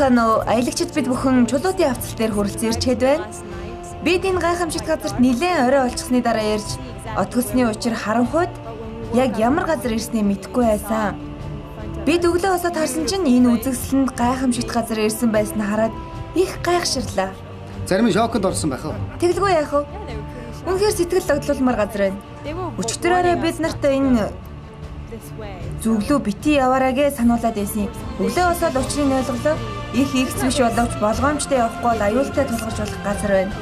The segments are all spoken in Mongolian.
уу? Аялагчид бид бүхэн чулуутын авцал дээр хүрэлцэн ирчээд байна. Бид энэ гайхамшигт газарт нэлээд орой олчихсны дараа ярьж отгосны учир харанхуйд яг ямар газар ирснээ мэдэхгүй байсан. Бид өглөө босоод харсан чинь энэ үзэгсэлэнд гайхамшигт газар ирсэн байснаа хараад их гайхширлаа. Зарим нь шоконд орсон байх уу? Тэгэлгүй яах вэ? Үнэхээр сэтгэл догтлуулмаар газар байна. Өчтөрөөрөө бид нарт энэ зүглүү бити яваараа гэж сануулад байсан. Өглөө босоод учрыг ойлголоо. Их их биш боловч болгоомжтой явахгүй бол аюултай тулгарч болох газар байна.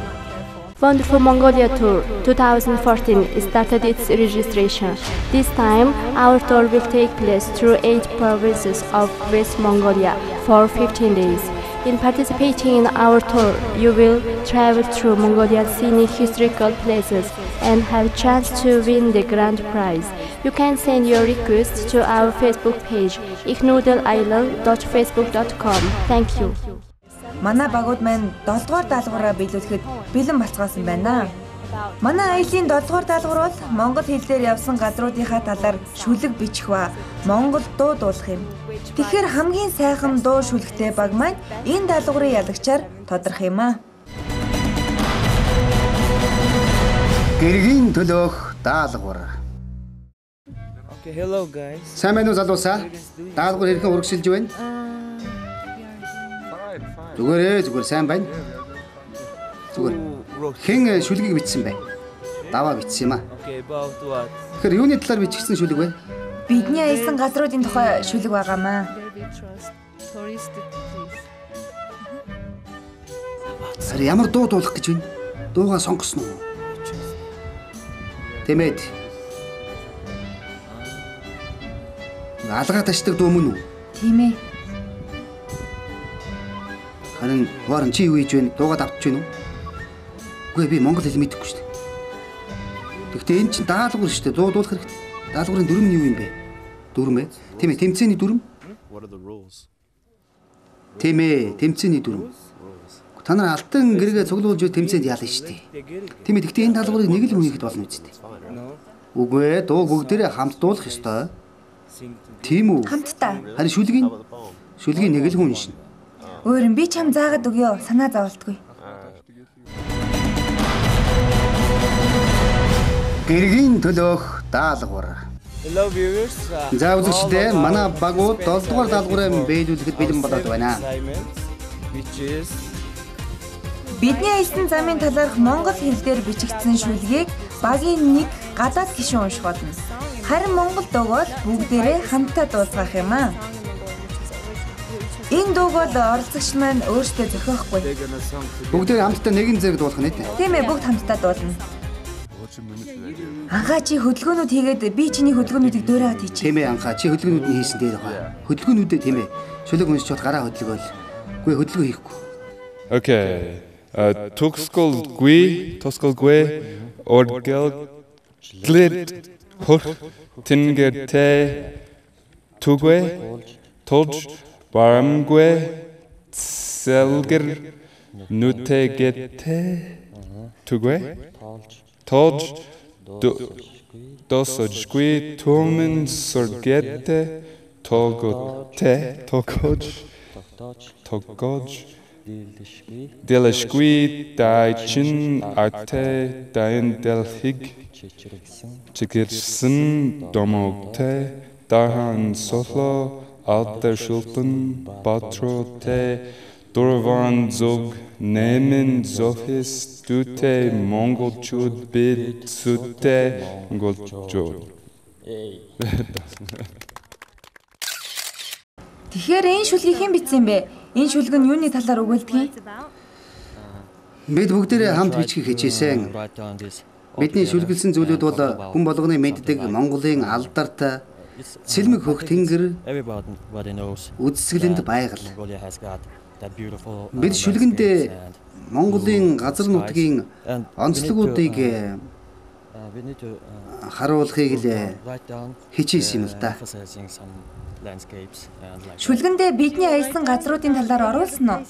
Wonderful Mongolia Tour 2014 started its registration. This time, our tour will take place through eight provinces of West Mongolia for 15 days. In participating in our tour, you will travel through Mongolia's scenic historical places and have a chance to win the grand prize. You can send your request to our Facebook page iknoodleisland.facebook.com. Thank you. Манай багууд маань 7 дугаар даалгавраа биелүүлэхэд бэлэн болцгоосон байна. Манай аялын 7 дугаар даалгавар бол монгол хэл дээр явсан газруудынхаа талаар шүлэг бичих ба монгол дуу дуулах юм. Тэгэхээр хамгийн сайхан дуу шүлэгтэй баг маань энэ даалгаврын ялагчаар тодорх юм аа. Гэргийн төлөөх даалгавар. Okay, hello guys. Сайн байна уу залуусаа? Даалгавар хэрхэн урагшилж байна? Зүгээрээ зүгээр сайн байна. Зүгээр. Хэн э, шүлгийг бичсэн бэ? Даваа бичсэн юм аа. Тэгэхээр юуны талаар бичигдсэн шүлэг вэ? Бидний аялсан газруудын тухай шүлэг байгаамаа. Сар ямар дуу дуулах гэж байна? Дуугаа сонгосноо. Тэмээд. Алгаа ташдаг дуу мөн үү? Тийм ээ. Харин хуаран чи юу хийж байна? Дуугаад авч байна уу? Үгүй би монгол хэл мэдэхгүй шүү дээ. Гэхдээ энэ чинь даалгавар шүү дээ. Дуу дуулах хэрэгтэй. Даалгаврын дүрм нь юу юм бэ? Дүрм ээ. Тийм ээ, тэмцээний дүрм. Тийм ээ, тэмцээний дүрм. Та нар алтан гэргээ цуглуулж тэмцээнд яална шүү дээ. Тийм ээ, гэхдээ энэ даалгаврыг нэг л хүн хийхэд болно үстэй. Үгүй ээ, дуу бүгдээрээ хамт дуулах ёстой. Тийм үү? Хамтдаа. Харин шүлгийн шүлгийн нэг л хүн шин. Өөр юм би чам заагаад өгөө. Санаа зовлтгүй. Гэргийн төлөөх даалгавар. Hello viewers. За үзэгчдээ манай багууд 7 дугаар даалгавраа биелүүлэхэд бэлэн болоод байна. Бидний аялсан замын талаарх монгол хэлээр бичигдсэн шүлгийг багийн нэг гадаад гишүүн унших болно. Харин монгол дууг бол бүгдээрээ хамтдаа дуулгах юм аа. Энэ дууг бол оролцогч маань өөрсдөө зохиохгүй. Бүгдээ хамтдаа нэгэн зэрэг дуулах нь тийм. Тийм ээ бүгд хамтдаа дуулна. Анхаа чи хөдөлгөөнүүд хийгээд би чиний хөдөлгөөнүүдийг дөөрөөд хийчих. Тийм ээ анхаа чи хөдөлгөөнүүд нь хийсэн дээр байгаа. Хөдөлгөөнүүдээ тийм ээ. Шүлэг уншчиход гараа хөдөлгөөл. Үгүй хөдөлгөөн хийхгүй. Okay. Uh, Tuxkol gui, Tuxkol gui, orgel te, tugwe, tolj, baramgwe, selger, nute gete, tugwe, tolj, dosojgui, tumen sorgete, togote, togoj, togoj, Дэлэшгүй дайчин ате дайн дэлхиг чигэрсэн домогтэй дахан соло алтер шултан батроте дурван зог нэмэн зофис дүтэ монголчууд бид сүтэ монголчууд Тэгэхээр энэ шүлгийг хэн бичсэн бэ? Энэ шүлэг нь юуны талаар өгүүлдэг юм? Бид бүгдээрээ хамт бичих хичээсэн. Бидний шүлгэлсэн зүйлүүд бол хүн болгоны мэддэг Монголын алдартай цэлмэг хөх тэнгэр үдсгэлэнд байгаль. Бид шүлгэндээ Монголын газар нутгийн онцлогуудыг харуулахыг л хичээсэн юм л да. Шүлгэндээ бидний аялсан газруудын талаар оруулсан уу?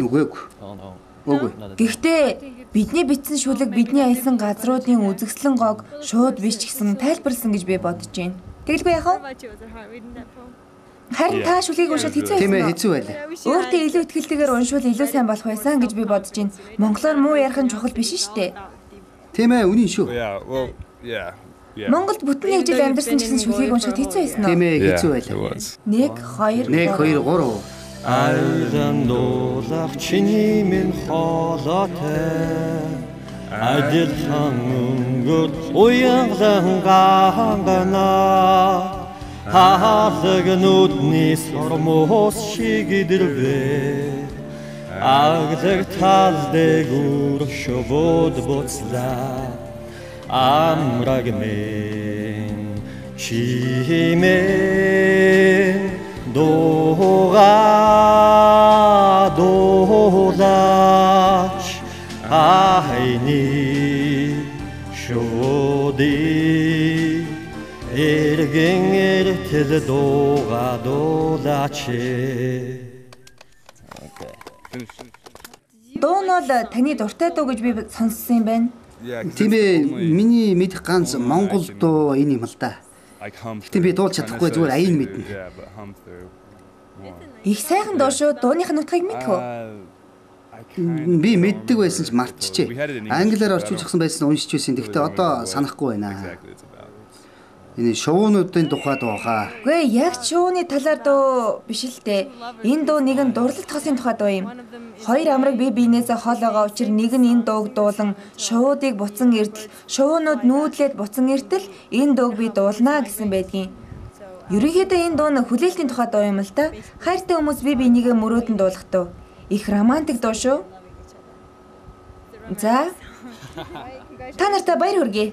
Үгүй ээ. Үгүй. Гэхдээ бидний бичсэн шүлэг бидний аялсан газруудын үзэсгэлэн гог шууд биш гэсэн тайлбарлсан гэж би бодож байна. Тэгэлгүй яах вэ? Харин та шүлгийг уншаад хэцүү Тийм ээ байсан хэцүү байлаа. Өөртөө илүү ихтэйгээр уншвал илүү сайн болох байсан гэж би бодож байна. Монголоор муу ярих нь чухал биш шүү дээ. Тийм ээ үнэн шүү. Монголд бүтэн нэг жил амьдарсан гэсэн шүлгийг уншихад хэцүү байсан Тийм уу? ээ Yeah, хэцүү байлаа. was. 1 2 1 2 3 Айлан дуулах чиний минь хоолойтой Адилхан өнгөр уянглан гангана Хаалаг нүдний сормоос шиг идэрвэ. Аглаг талдэг үр шовод боцлаа Амраг мен чимээ эргэн эртэл дууга дуулаач Дуу нь бол таны дуртай дуу гэж би сонссон юм байна. Тийм ээ миний мэдих ганц Монгол дуу энэ юм л да. Гэтэ би дуулж чадахгүй зүгээр аян мэднэ. Их сайхан дуу шүү. Дууных нутгийг мэдхүү. Uh, I kind Би мэддэг байсан ч мартчихжээ. Англиар орчуулсан байсан уншиж байсан. Гэхдээ одоо санахгүй байна. Энэ шоунуудын тухай дуугаа. Үгүй яг шууны талаар дуу биш л дээ. Энэ дуу нэг нь дурлалт хосын тухай дуу юм. Хоёр амраг бие биенээсээ хол байгаа учраас нэг нь энэ дууг дуулан шуудыг буцан ирдэл, шуунууд нүүдлээд буцан иртэл энэ дууг би дуулнаа гэсэн байдгийн. Ерөнхийдөө энэ дуу нь хүлээлтийн тухай дуу юм л да. Хайртай хүмүүс бие биенийгээ мөрөөдөн дуулах дуу. Их романтик дуу шүү. За. Та нартай баяр хүргэе.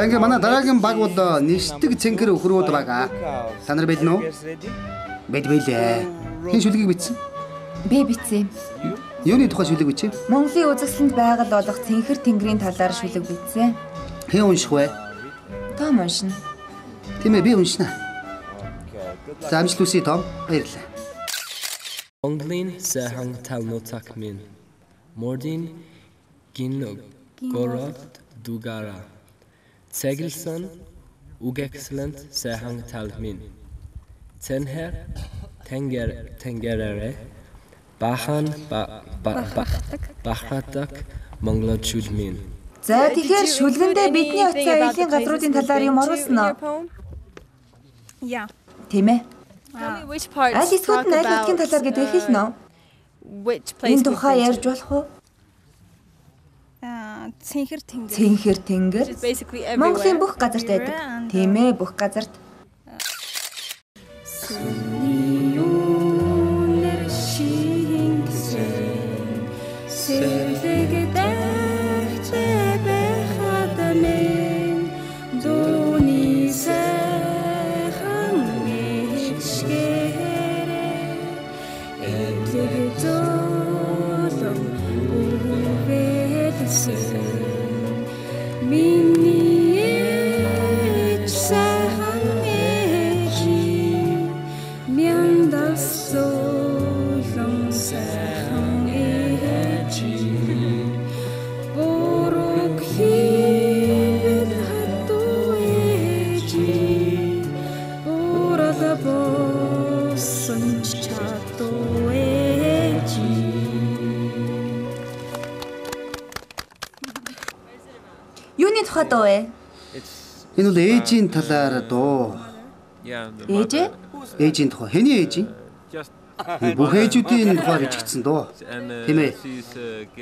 За ингээ манай дараагийн баг бол нэстэг цэнхэр өхрүүд бага. Та нар бэлэн үү? Бэд бэлээ. Хин шүлгийг бичсэн? Би битсэн. Юуны тухай шүлэг бичив? Монголын үзэсгэлэнт байгаль болох Цэнхэр тэнгэрийн талаар шүлэг бичсэн. Хэн унших вэ? Том уншина. Тийм ээ би уншина. За амжилт хүсье Том. Баярлалаа. Monglin сайхан талнуутак минь. Мордин гин город дугара. Цагилсан угэкслент сайхан тал минь. Цэнхэр тэнгэр тэнгэрэрэ бахан ба бахатак монголод шүл минь. За тэгэхээр шүлгэндээ бидний утсан аялийн газруудын талаар юм оруулсан уу? Yeah. Тийм ээ. Аль talk аль нутгийн талаар гэдгийг хэлнэ үү? Which place Энэ тухай ярьж болох уу? Цэнхэр тэнгэр. Цэнхэр тэнгэр. Монголын бүх газарт байдаг. And, Тийм ээ, бүх газарт. Миний дуу вэ? Энэ бол ээжийн талаар дуу. Ээж ээ? Ээжийн тухай. Хэний ээж Бүх ээжүүдийн тухай бичигдсэн дуу. Тийм ээ.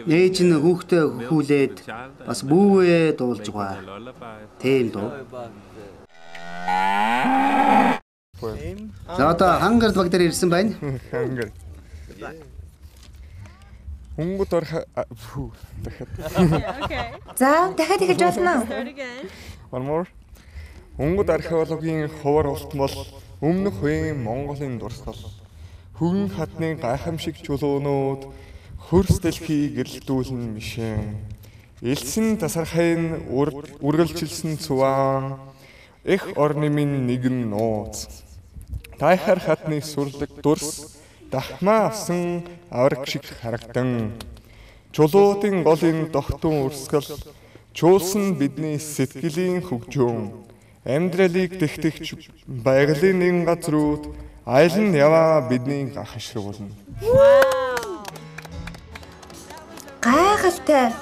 Ээж нь хүүхдээ хөхүүлээд бас бүүвээ дуулж байгаа. Тийм дуу. За одоо хангард баг дээр ирсэн байна. Хангар. Хунгут орох дахиад. За, дахиад эхэлж болно. One more. Хунгут археологийн хуваар уулт бол Өмнөх үеийн Монголын дурсгал хөвгөн хатны гайхамшиг чулуунууд хөрс дэлхийг гэрэлтүүлэн мишэн. Элсэн тасархайн үргэлжилсэн цуван их орны минь нэгэн нууц. Тайхар хатны сурлаг дурс дахмаа авсан авраг шиг харагдан. Чулуутын голын дохтун урсгал чуулсан бидний сэтгэлийн хөгжөөн амьдралыг тэгтгч байгалийн нэгэн газрууд айлан яваа бидний гахшруулна. Гайхалтай.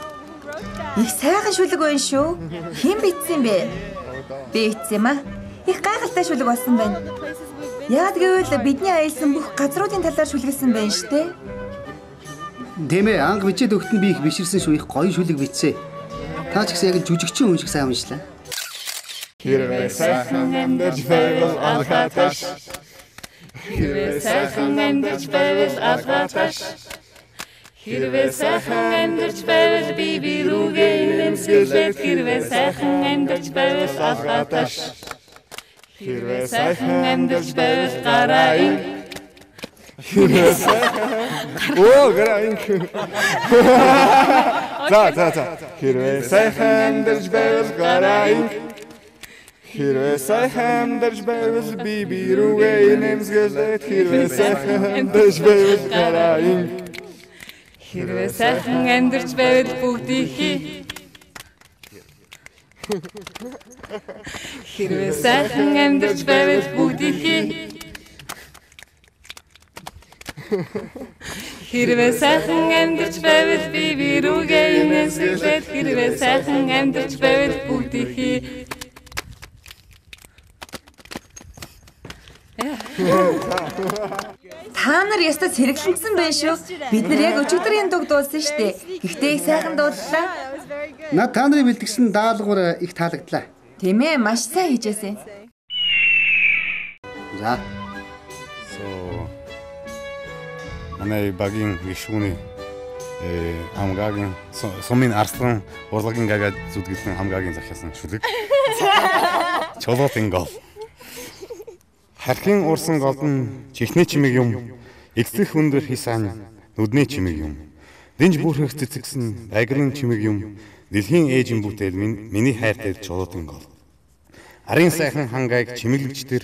Их сайхан шүлэг байна шүү. Хэн бичсэн бэ? Би бичсэн юм аа. Их гайхалтай шүлэг болсон байна. Яг гэвэл бидний аялсан бүх газруудын талаар шүлгэлсэн байна штэ. Тийм ээ, анх бичээд өгтөн би их биширсэн шүү. Их гоё шүлэг бичсэн. Та ч гэсэн яг жүжигчин хүн шиг сайн уншлаа. Хэрвээ сайхан амьдарч байвал алхаташ. Хэрвээ сайхан амьдарч байвал алхаташ. Хэрвээ сайхан амьдарч байвал би би рүүгээ нэмсгэлээд хэрвээ сайхан амьдарч байвал алхаташ. Хэрвээ сайхан амьдарч байвал гараа ин Хэрвээ сайхан Оо гараа ин За за за. Хэрвээ сайхан амьдарч байвал гараа ин Хэрвээ сайхан амьдарч байвал би би рүүгээ нэмсгэлээд хэрвээ сайхан амьдарч байвал гараа ин Хэрвээ сайхан амьдарч байвал бүгдийг хий. Хэрвээ сайхан амьдарч байвал бүгдийг хий. Хэрвээ сайхан амьдарч байвал би би рүүгээ нэмсгэлээд хэрвээ сайхан амьдарч байвал бүгдийг хий. Та нар ястаа сэргэлэнсэн байна шүү. Бид нар яг өчигдрийн дуг дуулсан штэ. Гэхдээ их сайхан дууллаа. Наад та нарын бэлтгэсэн даалгавар их таалагдлаа. Тийм ээ, маш сайн хийжээсэн. За, So манай багийн гишүүний э амгагийн сумын арслан урлагийн гага зүдгэлэн амгагийн захиасан шүлэг. Чулуутын гол. Хархийн урсан гол нь чихний чимэг юм. Эцэг өндөр хисaan нүдний чимэг юм. Дэнж бүрхэх цэцэгсэн байгрын чимэг юм. Дэлхийн ээжин бүтээл минь миний хайртай чулуутын гол. Арын сайхан хангайг чимэглэгч тэр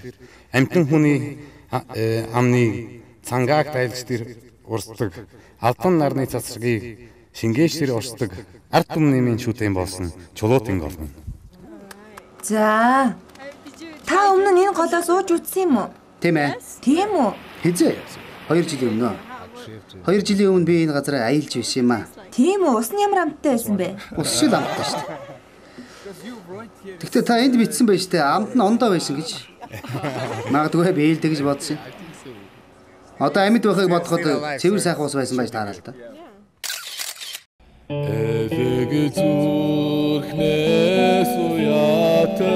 амтан хүний э, амны цангааг тайлж тэр урсдаг. Албан нарны цацрагийг шингээж тэр урсдаг. Ард түмний минь шүтэн болсон чулуутын гол. За. Та өмнө нь энэ голоос ууж үтсэн юм уу? тийм ээ. Тийм үү? Хизээ. 2 жилийн өмнө. 2 жилийн өмнө би энэ газараа аялж биш юм аа. Тийм үү? Ус нь ямар амттай байсан бэ? Ус шиг амттай шүү дээ. Гэхдээ та энд бичсэн байж тээ амт нь ондоо байсан гэж. Магадгүй би ээлдэг гэж бодсон. Одоо амьд байхыг бодоход цэвэр сайхан ус байсан байж таараа л да. Эвэг зүрхнээс уяатай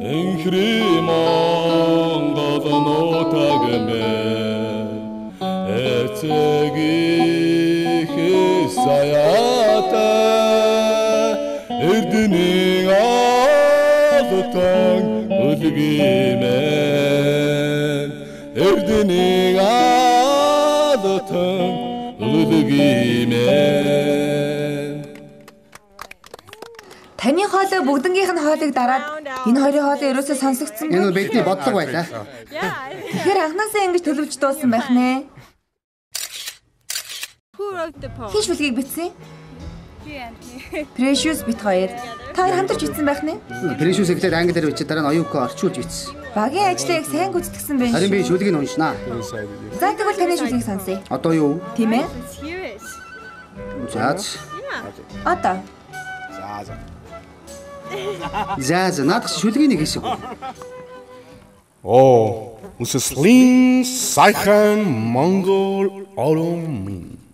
энхри монгол нотагмэ эцэг саяатай эрдэнийн азотон үлгимэн эрдэнийн азотон үлгимэн Таны хоолой бүгднгийнх нь хоолыг дараад энэ хоёрын хоолой ерөөсөө сонсогдсон Энэ бидний бодлого байлаа. Тэгэхээр анхнаасаа ингэж төлөвч дуусан байх нэ. Who wrote the poem? Хин шүлгийг бичсэн? You and me. Precious бит хоёр. Та хоёр хамтарч бичсэн байх нэ? Precious эхлээд англиар бичиж дараа нь оюуко орчуулж бичсэн. Багийн ажлыг сайн гүйцэтгэсэн байна Харин би шүлгийг нь уншнаа. За тэгвэл таны шүлгийг сонсъё. Одоо юу? Тийм ээ? Let's hear it. За. Одоо. За за. За за наадах шүлгийн нэг хэсэг. Оо, үсэслин сайхан монгол орон Тул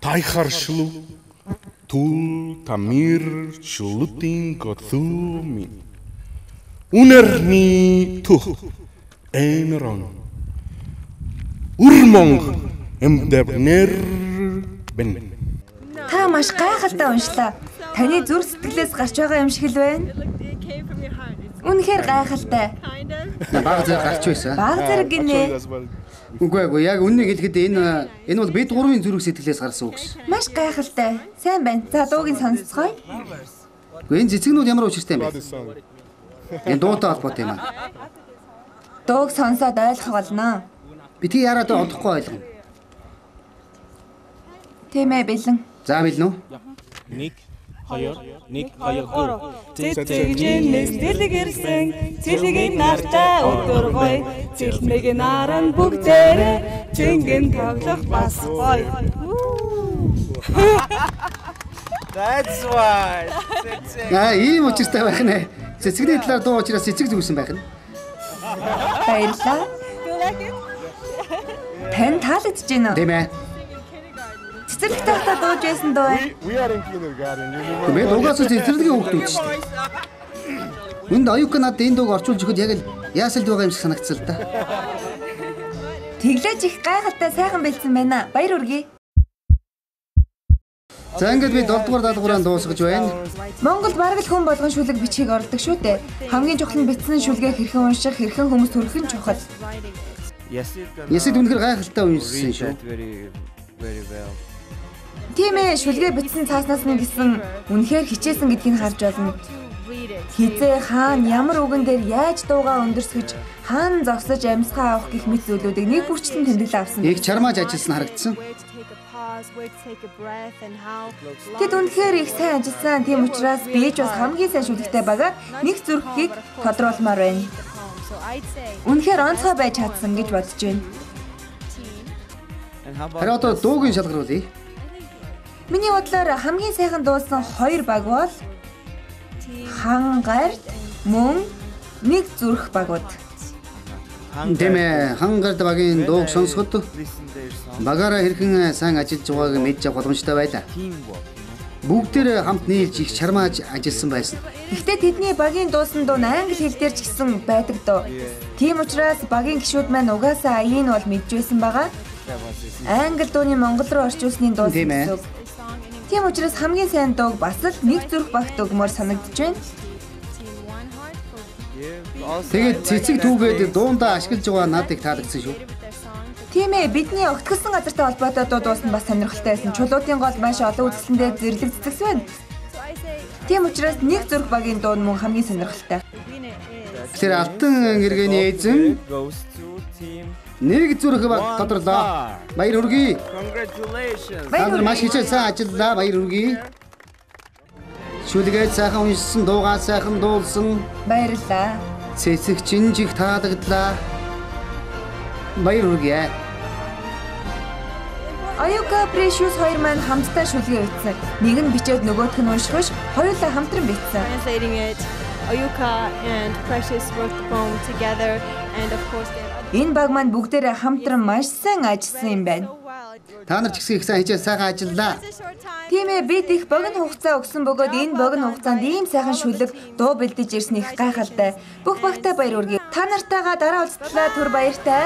тайхар шлу тул тамир шлутин готуми Үнэрний тух энрон Урмонг эмдэвнэр бэн Та маш гайхалтай уншлаа. Таны зүрх сэтгэлээс гарч байгаа юм шиг л байна. Үнэхээр гайхалтай. Баг зэрэг гарч байсан. Баг зэрэг гинэ. Үгүй ээ, яг үннийг хэлэхэд энэ энэ бол бид гурвын зүрх сэтгэлээс гарсан үг гэсэн. Маш гайхалтай. Сайн байна. За дуугийн сонсцгоё. Гэхдээ энэ цэцгнүүд ямар учиртай юм бэ? Энэ дуутай холбоотой юм аа. Дууг сонсоод ойлгох болно. Бити яарад олохгүй ойлгоно. Тийм ээ бэлэн. За билнэ үү? 1 2 1 2 3 Цэцэгжинээс дэлэг ирсэн цэлгийн нартай өдөр гоё цэлмэг наран бүгдээрээ чингэн тоглох бас гоё That's why. Аа, ийм учиртай байх нэ. Цэцгний талаар дуу учраас цэцэг зүгсэн байх нь. Баярлалаа. Тань таалагдж байна уу? Тийм ээ. Цэцэрлэг тахта дууж байсан remember? Би дугаас цэцэрлэгийн хүүхдүүд шүү дээ. Үнд аюука надад энэ дууг орчуулж өгөхөд яг л яасалд байгаа юм шиг санагдсан л да. Тэглэж их гайхалтай сайхан бэлдсэн байна. Баяр үргээ. За ингээд би 7 дугаар даалгавраа дуусгаж байна. Монголд бараг л хүн болгон шүлэг бичгийг ордог шүү дээ. Хамгийн чухал нь бичсэн шүлгээ хэрхэн унших, хэрхэн хүмүүс төрөх нь чухал. Ясэд үнэхээр гайхалтай уншсан шүү. Тийм ээ, шүлгээ бичсэн цааснаас нь гэсэн үнэхээр хичээсэн гэдгийг харж байна. Хизээ хаана ямар үгэн дээр яаж дуугаа өндөрсгөж хаана зогсож амьсгаа авах гэх мэт зүйлүүдийг нэг бүрчлэн тэмдэглээ авсан. Их чармааж ажилласан харагдсан. Тэд үнэхээр их сайн ажилласан. Тийм учраас би ч бас хамгийн сайн шүлэгтэй байгаа нэг зүрхийг тодруулмаар байна. Үнэхээр онцгой байж чадсан гэж бодож байна. Харин одоо дуугийн шалгаруулъя. Миний бодлоор хамгийн сайхан дуулсан хоёр баг бол хангард мөн нэг зүрх багууд. Тийм ээ, хангард багийн дууг сонсоход багаараа хэрхэн сайн ажиллаж байгааг мэдж авах боломжтой байлаа. Бүгдээр хамт нийлж их чармааж ажилласан байсан. Гэхдээ тэдний багийн дуусан дуу англи хэл дээр ч гэсэн байдаг дөө. Тийм учраас багийн гишүүд маань угаасаа аяыг нь бол мэджсэн байгаа. Англи дууны монгол руу орчуулсны дуу ээ. гэсэн үг. Тийм учраас хамгийн сайн дууг бас л нэг зүрх багт өгмөр санагдаж байна. Тэгээд цэцэг түүгээд дуундаа ашиглаж байгаа их таалагдсан шүү. Тийм ээ, бидний огтгосон газартай холбоотой дуу дуусна бас сонирхолтой байсан. Чулуутын гол маш олон үзэсгэлэндээ зэрлэг цэцэгс байна. Тийм учраас нэг зүрх багийн дуу нь мөн хамгийн сонирхолтой. Тэгэхээр алтан гэргээний эзэн. Нэг зүрх баг тодорлоо. Баяр хүргэе. Congratulations. Та нар маш хичээл сайн ажиллаа. Баяр хүргэе. Шүлгээд сайхан уншсан, дуугаа сайхан дуулсан. Баярлалаа. Цэцэг чинжих таалагдлаа. Баяр хүргэе. Аюка Precious хоёр маань хамтдаа шүлгээ бичсэн. Нэг нь бичээд нөгөөх нь унших биш, хоёулаа хамтран бичсэн. Translating it, Oyuka and Precious wrote the poem together, and of course they Энэ баг маань бүгдээрээ хамтран маш сайн ажилласан юм байна. Та нар ч гэсэн их сайн хичээл сайхан ажиллаа. Тийм ээ, бид их богино хугацаа өгсөн бөгөөд энэ богино хугацаанд ийм сайхан шүлэг дуу бэлдэж ирсэн их гайхалтай. Бүх багтаа баяр үргэе. Та нартайгаа дараа уулзтлаа түр баяртай.